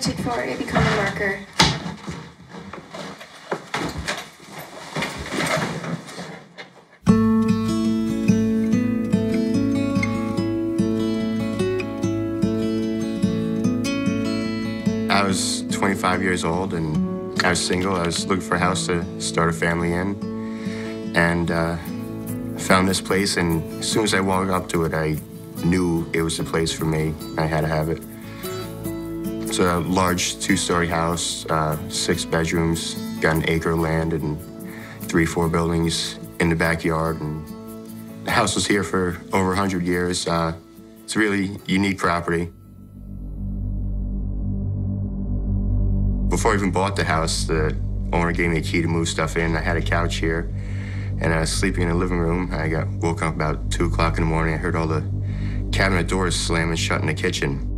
Stay around and take forward. I become a marker. I was 25 years old and I was single. I was looking for a house to start a family in. And uh, found this place, and as soon as I walked up to it, I knew it was the place for me. I had to have it. A large two-story house, uh, six bedrooms, got an acre of land and three, four buildings in the backyard. And the house was here for over 100 years. Uh, it's a really unique property. Before I even bought the house, the owner gave me a key to move stuff in. I had a couch here, and I was sleeping in the living room. I got woke up about 2 o'clock in the morning. I heard all the cabinet doors slamming shut in the kitchen.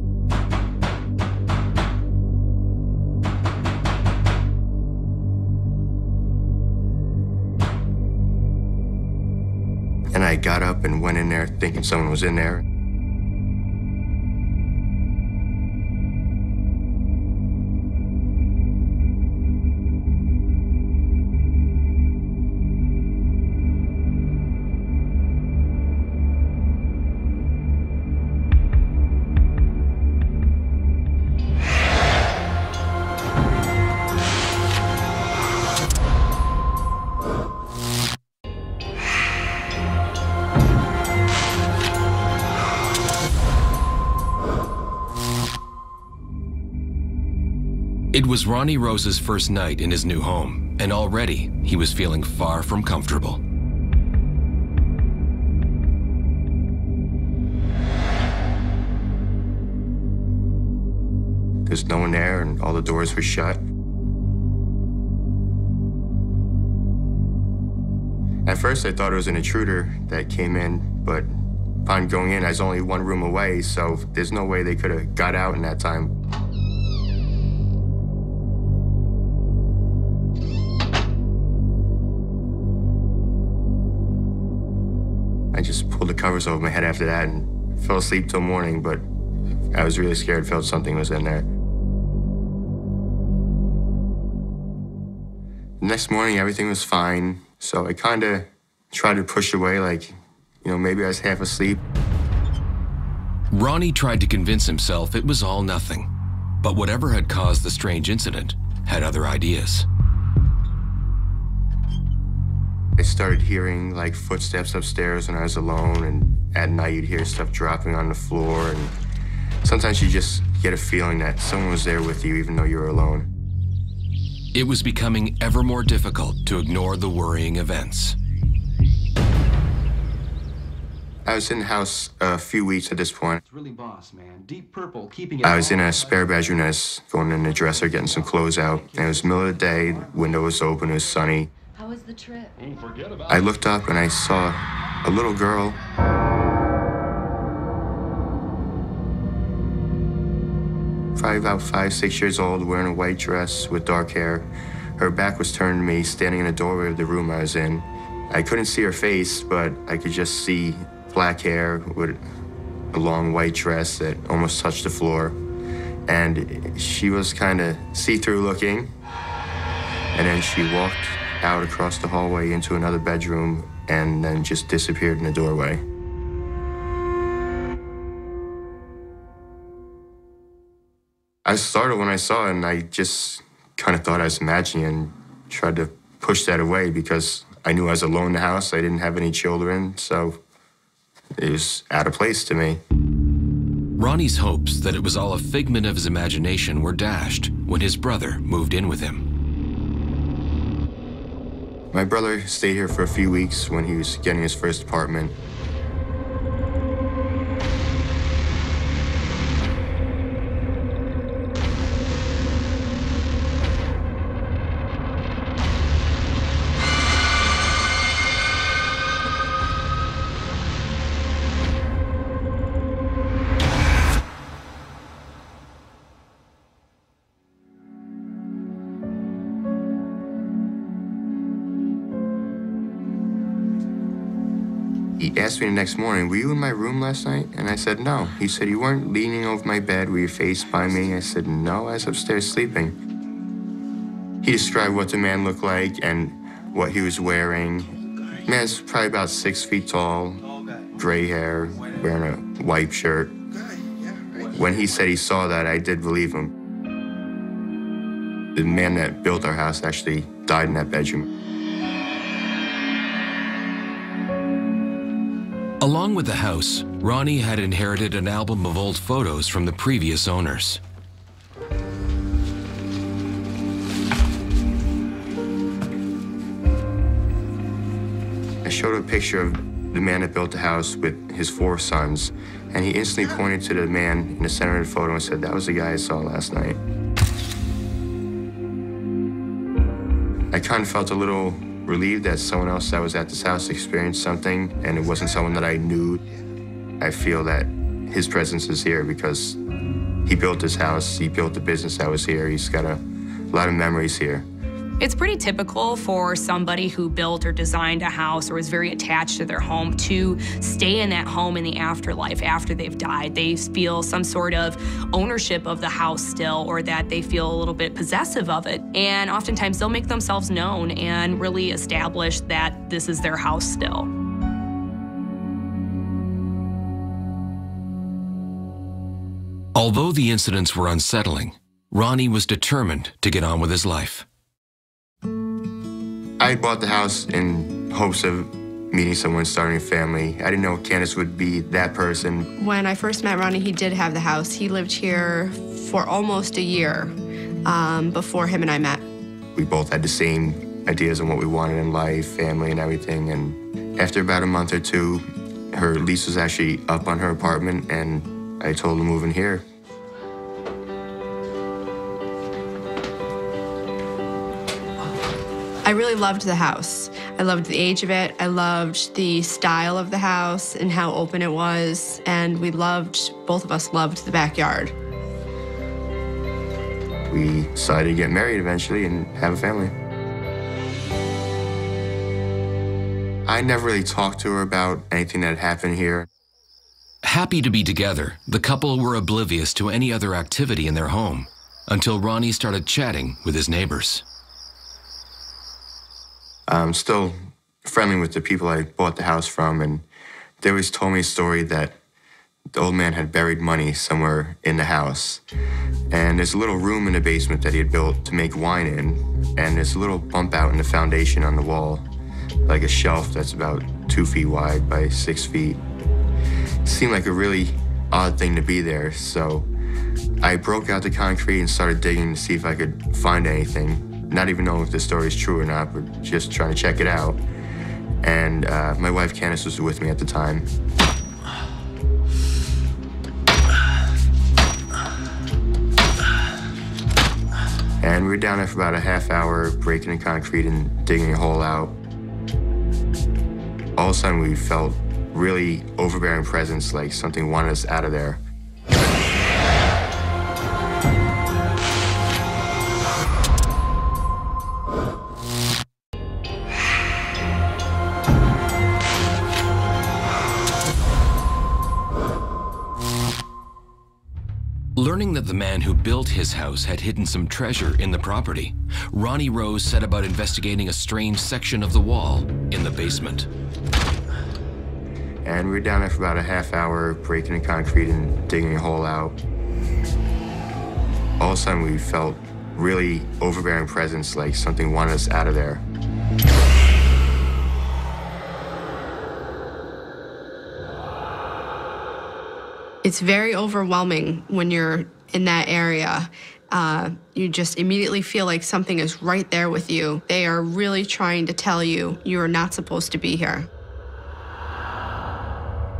I got up and went in there thinking someone was in there. It was Ronnie Rose's first night in his new home, and already he was feeling far from comfortable. There's no one there, and all the doors were shut. At first, I thought it was an intruder that came in, but upon going in, I was only one room away, so there's no way they could have got out in that time. Covers over my head after that and fell asleep till morning, but I was really scared, felt something was in there. Next morning, everything was fine, so I kind of tried to push away, like, you know, maybe I was half asleep. Ronnie tried to convince himself it was all nothing, but whatever had caused the strange incident had other ideas. I started hearing like footsteps upstairs when I was alone, and at night you'd hear stuff dropping on the floor, and sometimes you just get a feeling that someone was there with you even though you were alone. It was becoming ever more difficult to ignore the worrying events. I was in the house a few weeks at this point. It's really boss, man. Deep purple, keeping it I was in a spare bedroom. I was going in the dresser, getting some clothes out. And it was middle of the day, window was open, it was sunny. How was the trip? I looked up and I saw a little girl. Probably about five, six years old, wearing a white dress with dark hair. Her back was turned to me, standing in the doorway of the room I was in. I couldn't see her face, but I could just see black hair with a long white dress that almost touched the floor. And she was kind of see through looking. And then she walked out across the hallway into another bedroom and then just disappeared in the doorway. I started when I saw it and I just kind of thought I was imagining and tried to push that away because I knew I was alone in the house. I didn't have any children, so it was out of place to me. Ronnie's hopes that it was all a figment of his imagination were dashed when his brother moved in with him. My brother stayed here for a few weeks when he was getting his first apartment. He asked me the next morning, Were you in my room last night? And I said, No. He said, You weren't leaning over my bed with your face by me? I said, No, I was upstairs sleeping. He described what the man looked like and what he was wearing. man's probably about six feet tall, gray hair, wearing a white shirt. When he said he saw that, I did believe him. The man that built our house actually died in that bedroom. Along with the house, Ronnie had inherited an album of old photos from the previous owners. I showed a picture of the man that built the house with his four sons, and he instantly pointed to the man in the center of the photo and said, That was the guy I saw last night. I kind of felt a little relieved that someone else that was at this house experienced something and it wasn't someone that I knew. I feel that his presence is here because he built this house, he built the business that was here, he's got a lot of memories here. It's pretty typical for somebody who built or designed a house or is very attached to their home to stay in that home in the afterlife after they've died. They feel some sort of ownership of the house still or that they feel a little bit possessive of it. And oftentimes they'll make themselves known and really establish that this is their house still. Although the incidents were unsettling, Ronnie was determined to get on with his life. I bought the house in hopes of meeting someone, starting a family. I didn't know Candace would be that person. When I first met Ronnie, he did have the house. He lived here for almost a year um, before him and I met. We both had the same ideas on what we wanted in life, family, and everything. And after about a month or two, her lease was actually up on her apartment, and I told her to move in here. I really loved the house. I loved the age of it. I loved the style of the house and how open it was. And we loved, both of us loved the backyard. We decided to get married eventually and have a family. I never really talked to her about anything that happened here. Happy to be together, the couple were oblivious to any other activity in their home until Ronnie started chatting with his neighbors. I'm still friendly with the people I bought the house from, and they always told me a story that the old man had buried money somewhere in the house. And there's a little room in the basement that he had built to make wine in, and there's a little bump out in the foundation on the wall, like a shelf that's about two feet wide by six feet. It seemed like a really odd thing to be there, so I broke out the concrete and started digging to see if I could find anything not even knowing if the story is true or not, but just trying to check it out. And uh, my wife Candace was with me at the time. And we were down there for about a half hour, breaking the concrete and digging a hole out. All of a sudden, we felt really overbearing presence, like something wanted us out of there. Learning that the man who built his house had hidden some treasure in the property, Ronnie Rose set about investigating a strange section of the wall in the basement. And we were down there for about a half hour, breaking the concrete and digging a hole out. All of a sudden, we felt really overbearing presence, like something wanted us out of there. It's very overwhelming when you're in that area. Uh, you just immediately feel like something is right there with you. They are really trying to tell you you are not supposed to be here.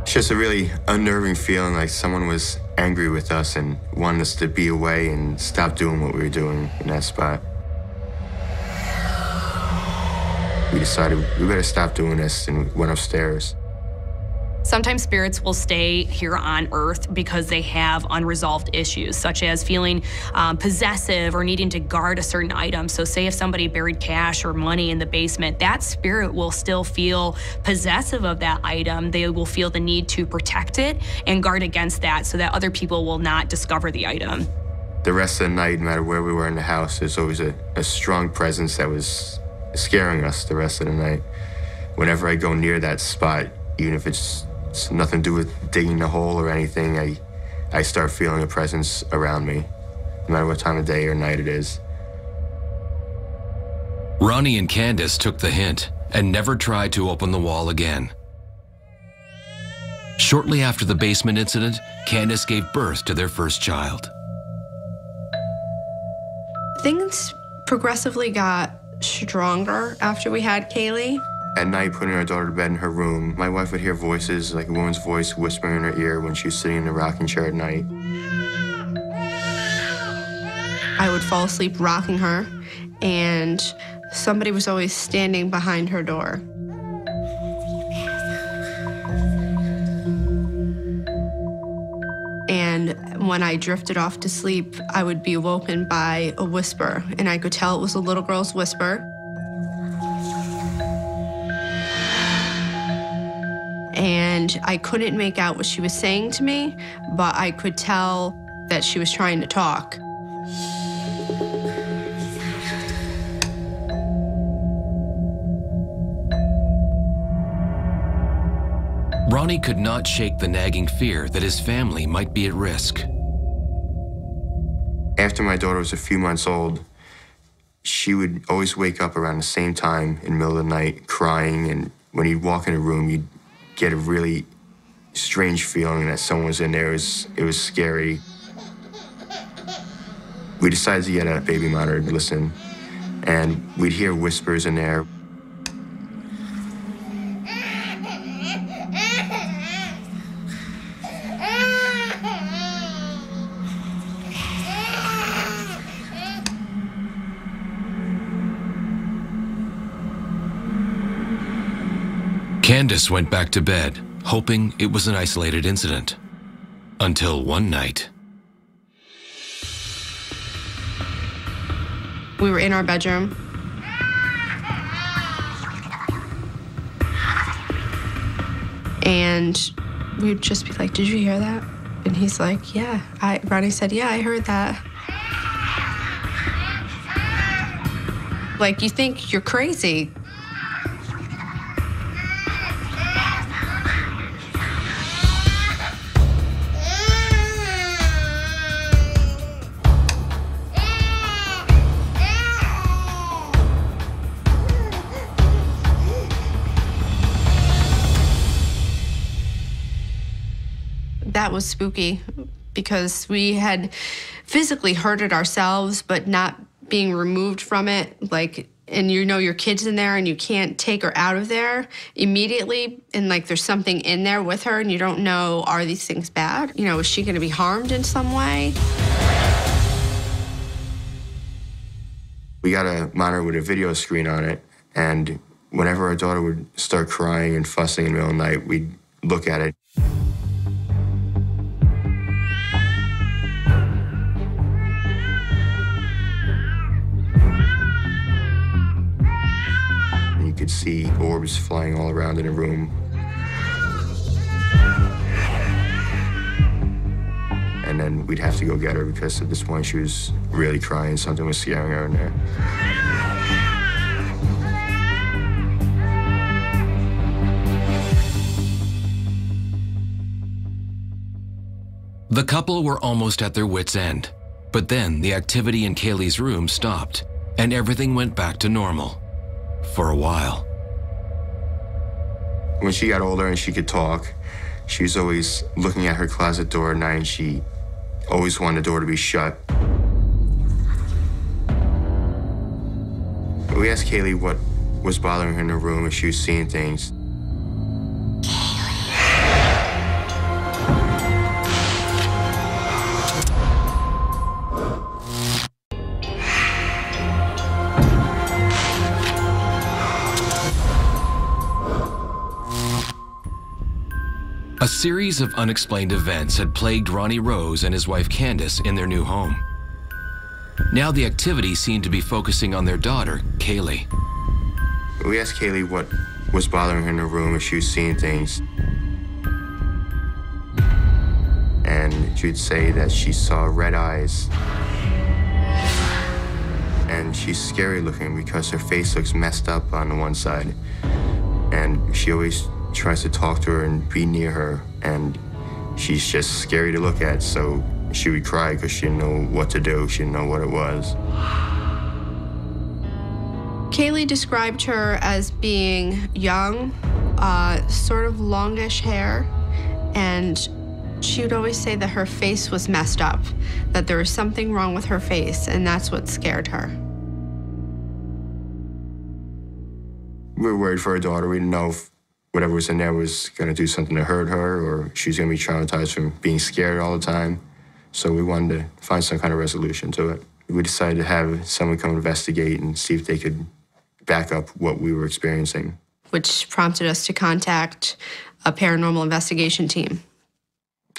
It's just a really unnerving feeling like someone was angry with us and wanted us to be away and stop doing what we were doing in that spot. We decided we better stop doing this and went upstairs. Sometimes spirits will stay here on Earth because they have unresolved issues, such as feeling um, possessive or needing to guard a certain item. So, say if somebody buried cash or money in the basement, that spirit will still feel possessive of that item. They will feel the need to protect it and guard against that so that other people will not discover the item. The rest of the night, no matter where we were in the house, there's always a, a strong presence that was scaring us the rest of the night. Whenever I go near that spot, even if it's, it's nothing to do with digging a hole or anything, I, I start feeling a presence around me, no matter what time of day or night it is. Ronnie and Candace took the hint and never tried to open the wall again. Shortly after the basement incident, Candace gave birth to their first child. Things progressively got stronger after we had Kaylee. At night, putting our daughter to bed in her room, my wife would hear voices, like a woman's voice whispering in her ear when she was sitting in the rocking chair at night. I would fall asleep rocking her, and somebody was always standing behind her door. And when I drifted off to sleep, I would be woken by a whisper, and I could tell it was a little girl's whisper. And I couldn't make out what she was saying to me, but I could tell that she was trying to talk. Ronnie could not shake the nagging fear that his family might be at risk. After my daughter was a few months old, she would always wake up around the same time in the middle of the night crying. And when you'd walk in a room, you'd get a really strange feeling that someone was in there. It was, it was scary. We decided to get a baby monitor to listen, and we'd hear whispers in there. Candace went back to bed, hoping it was an isolated incident. Until one night, We were in our bedroom. And we'd just be like, Did you hear that? And he's like, Yeah. I Ronnie said, Yeah, I heard that. Like, you think you're crazy. Was spooky because we had physically hurt it ourselves, but not being removed from it. Like, and you know your kid's in there and you can't take her out of there immediately. And like there's something in there with her and you don't know, are these things bad? You know, is she gonna be harmed in some way? We got a monitor with a video screen on it, and whenever our daughter would start crying and fussing in the middle of the night, we'd look at it. Could see orbs flying all around in a room. And then we'd have to go get her because at this point she was really crying. Something was scaring her in there. the couple were almost at their wits' end. But then the activity in Kaylee's room stopped, and everything went back to normal. For a while. When she got older and she could talk, she was always looking at her closet door at night and she always wanted the door to be shut. We asked Kaylee what was bothering her in her room if she was seeing things. A series of unexplained events had plagued Ronnie Rose and his wife Candace in their new home. Now the activity seemed to be focusing on their daughter, Kaylee. We asked Kaylee what was bothering her in her room if she was seeing things. And she would say that she saw red eyes. And she's scary looking because her face looks messed up on the one side. And she always tries to talk to her and be near her. And she's just scary to look at, so she would cry because she didn't know what to do. She didn't know what it was. Kaylee described her as being young, uh, sort of longish hair, and she would always say that her face was messed up, that there was something wrong with her face, and that's what scared her. We were worried for her daughter. We didn't know if whatever was in there was going to do something to hurt her or she's going to be traumatized from being scared all the time. So we wanted to find some kind of resolution to it. We decided to have someone come investigate and see if they could back up what we were experiencing. Which prompted us to contact a paranormal investigation team.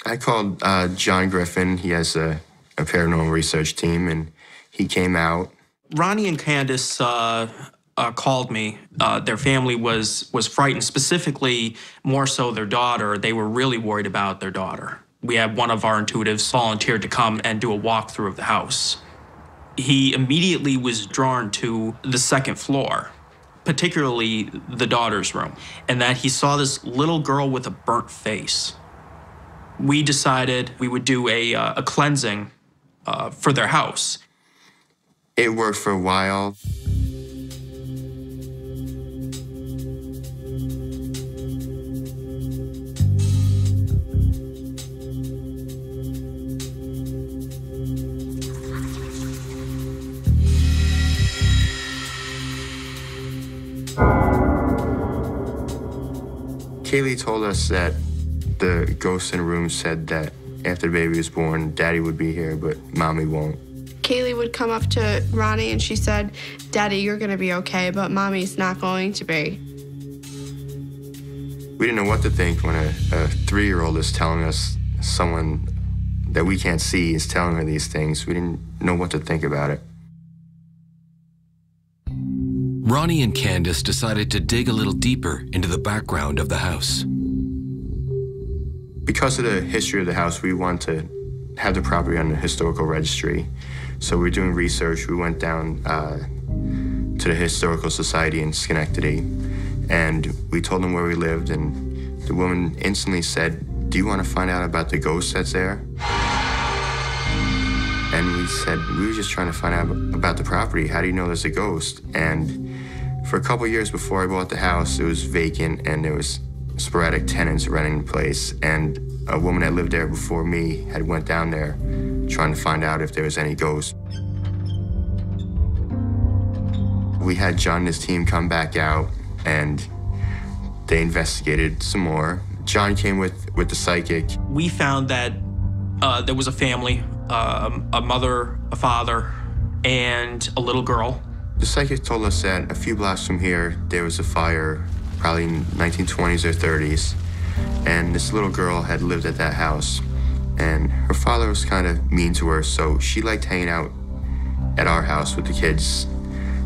I called uh, John Griffin. He has a, a, paranormal research team, and he came out. Ronnie and Candace uh, uh, called me. Uh, their family was was frightened, specifically more so their daughter. They were really worried about their daughter. We had one of our intuitives volunteered to come and do a walkthrough of the house. He immediately was drawn to the second floor, particularly the daughter's room, and that he saw this little girl with a burnt face. We decided we would do a, uh, a cleansing uh, for their house. It worked for a while. Kaylee told us that the ghost in the room said that after the baby was born, daddy would be here, but mommy won't. Kaylee would come up to Ronnie and she said, Daddy, you're going to be okay, but mommy's not going to be. We didn't know what to think when a, a three year old is telling us someone that we can't see is telling her these things. We didn't know what to think about it. Ronnie and Candace decided to dig a little deeper into the background of the house. Because of the history of the house, we want to have the property on the historical registry. So we are doing research. We went down uh, to the Historical Society in Schenectady, and we told them where we lived, and the woman instantly said, do you want to find out about the ghost that's there? And we said, we were just trying to find out about the property. How do you know there's a ghost? And for a couple years before I bought the house, it was vacant and there was sporadic tenants renting the place. And a woman that lived there before me had went down there trying to find out if there was any ghosts. We had John and his team come back out and they investigated some more. John came with, with the psychic. We found that uh, there was a family, uh, a mother, a father, and a little girl the psychic told us that a few blocks from here, there was a fire, probably in 1920s or 30s, and this little girl had lived at that house. And her father was kind of mean to her, so she liked hanging out at our house with the kids.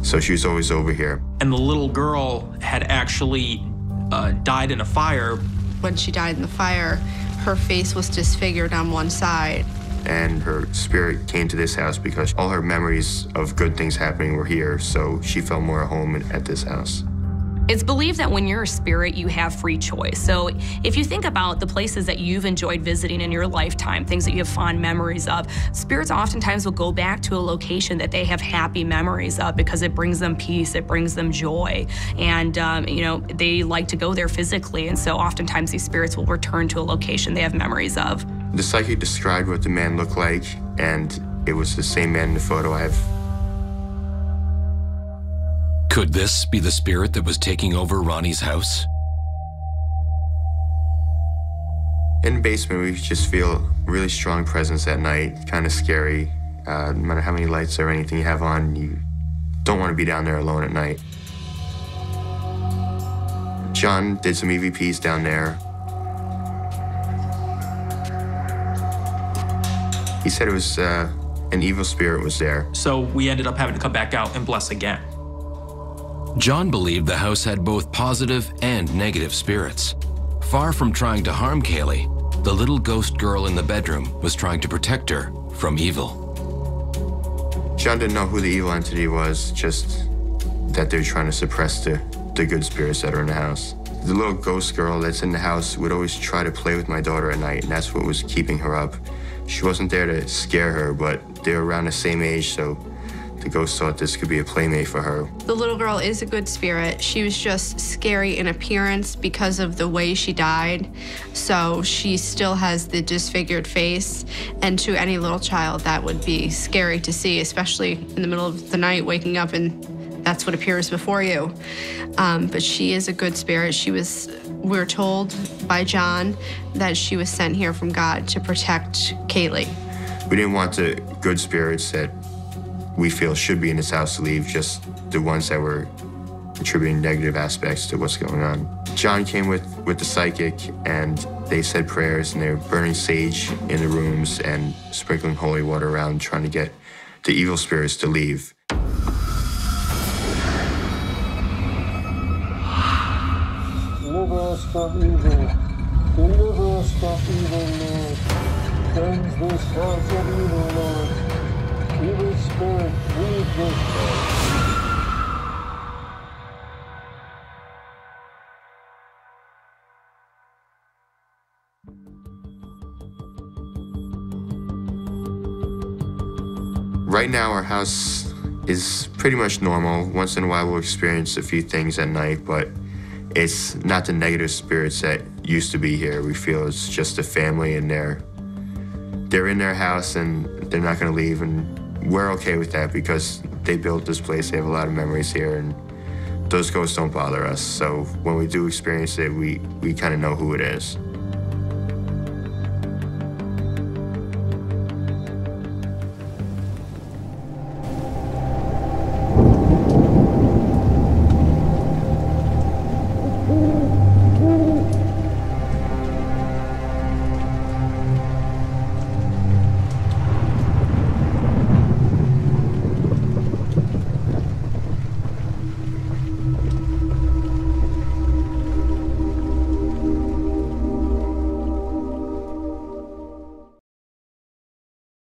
So she was always over here. And the little girl had actually uh, died in a fire. When she died in the fire, her face was disfigured on one side and her spirit came to this house because all her memories of good things happening were here, so she felt more at home at this house. It's believed that when you're a spirit, you have free choice. So if you think about the places that you've enjoyed visiting in your lifetime, things that you have fond memories of, spirits oftentimes will go back to a location that they have happy memories of because it brings them peace, it brings them joy. And, um, you know, they like to go there physically. And so oftentimes these spirits will return to a location they have memories of. The psychic described what the man looked like, and it was the same man in the photo I have. Could this be the spirit that was taking over Ronnie's house? In the basement, we just feel really strong presence at night, kind of scary. Uh, no matter how many lights or anything you have on, you don't want to be down there alone at night. John did some EVPs down there. He said it was uh, an evil spirit was there. So we ended up having to come back out and bless again. John believed the house had both positive and negative spirits. Far from trying to harm Kaylee, the little ghost girl in the bedroom was trying to protect her from evil. John didn't know who the evil entity was, just that they're trying to suppress the, the good spirits that are in the house. The little ghost girl that's in the house would always try to play with my daughter at night, and that's what was keeping her up. She wasn't there to scare her, but they're around the same age, so the ghost thought this could be a playmate for her. The little girl is a good spirit. She was just scary in appearance because of the way she died. So she still has the disfigured face. And to any little child, that would be scary to see, especially in the middle of the night, waking up and that's what appears before you. Um, but she is a good spirit. She was, we're told by John that she was sent here from God to protect Kaylee. We didn't want the good spirits that we feel should be in this house to leave, just the ones that were attributing negative aspects to what's going on. John came with, with the psychic and they said prayers and they were burning sage in the rooms and sprinkling holy water around trying to get the evil spirits to leave. Deliver us from evil. Deliver us from evil, Lord. Cleanse this house of evil, Lord. Evil spirit, leave this house. Right now, our house is pretty much normal. Once in a while, we'll experience a few things at night, but it's not the negative spirits that used to be here. We feel it's just a family and they're they're in their house and they're not going to leave, and we're okay with that because they built this place. They have a lot of memories here, and those ghosts don't bother us. So when we do experience it, we we kind of know who it is.